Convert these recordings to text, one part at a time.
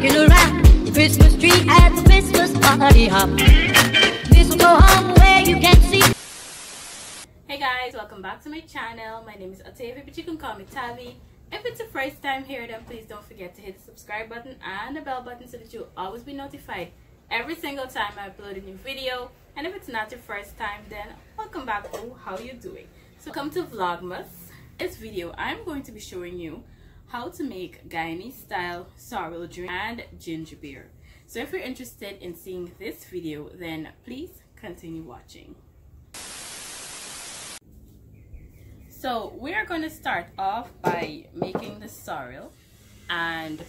rocking around the Christmas tree at the Christmas party hop. This will go home where you can see. Hey guys, welcome back to my channel. My name is Authavia, but you can call me Tavi. If it's your first time here, then please don't forget to hit the subscribe button and the bell button so that you'll always be notified every single time I upload a new video. And if it's not your first time, then welcome back. Oh, how you doing? So come to Vlogmas. This video, I'm going to be showing you how to make Guyanese style sorrel drink and ginger beer. So if you're interested in seeing this video, then please continue watching. So we are going to start off by making the sorrel and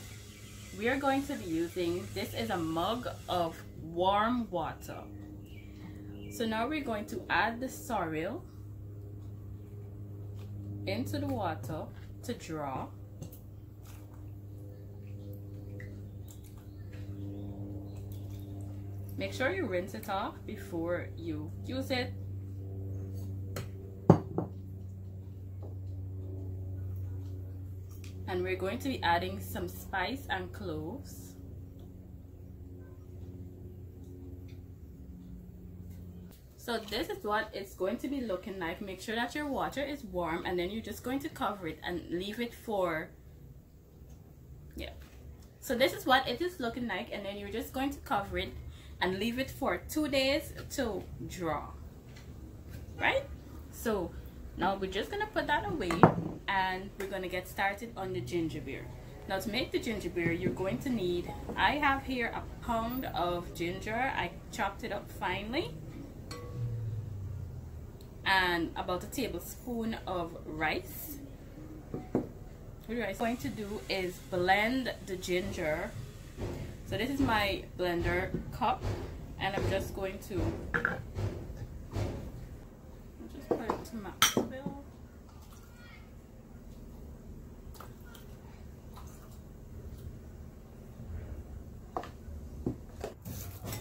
we are going to be using, this is a mug of warm water. So now we're going to add the sorrel into the water to draw. Make sure you rinse it off before you use it. And we're going to be adding some spice and cloves. So this is what it's going to be looking like. Make sure that your water is warm and then you're just going to cover it and leave it for, yeah. So this is what it is looking like and then you're just going to cover it and leave it for two days to draw. Right? So now we're just to put that away and we're to get started on the ginger beer. Now to make the ginger beer, you're going to need, I have here a pound of ginger. I chopped it up finely and about a tablespoon of rice. What I'm going to do is blend the ginger. So this is my blender cup and I'm just going to just put it to.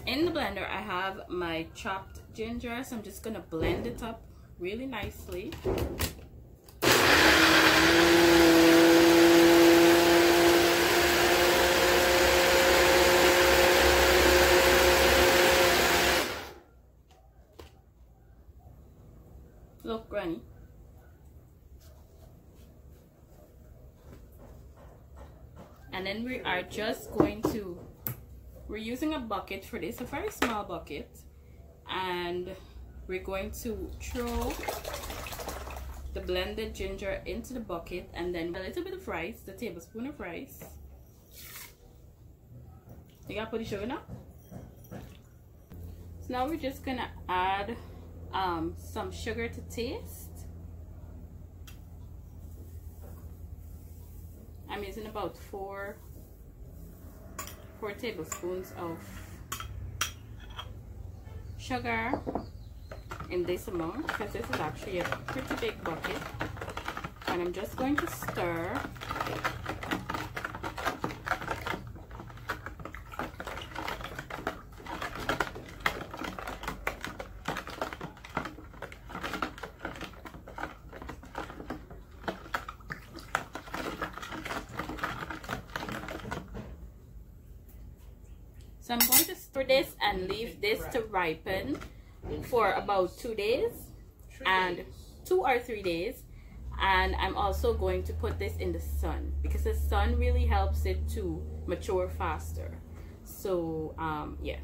In the blender I have my chopped ginger so I'm just gonna blend it up really nicely. Look, Granny. And then we are just going to, we're using a bucket for this, a very small bucket. And we're going to throw the blended ginger into the bucket and then a little bit of rice, the tablespoon of rice. You gotta put the sugar now. So now we're just gonna add um, some sugar to taste. I'm using about four four tablespoons of sugar in this amount because this is actually a pretty big bucket and I'm just going to stir So I'm going to stir this and leave this to ripen for about two days and two or three days. And I'm also going to put this in the sun because the sun really helps it to mature faster. So um yeah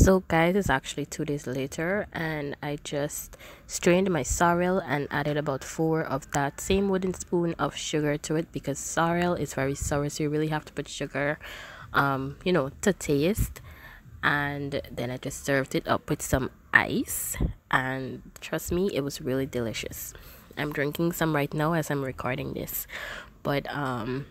So guys, it's actually two days later and I just strained my sorrel and added about four of that same wooden spoon of sugar to it because sorrel is very sour so you really have to put sugar, um, you know, to taste. And then I just served it up with some ice and trust me, it was really delicious. I'm drinking some right now as I'm recording this. But um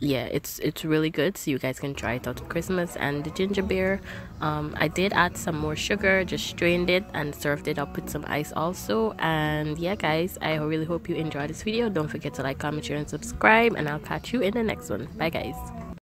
yeah it's it's really good so you guys can try it out at christmas and the ginger beer. Um, i did add some more sugar just strained it and served it up with some ice also. And yeah guys i really hope you enjoyed this video. Don't forget to like comment share and subscribe and i'll catch you in the next one. Bye guys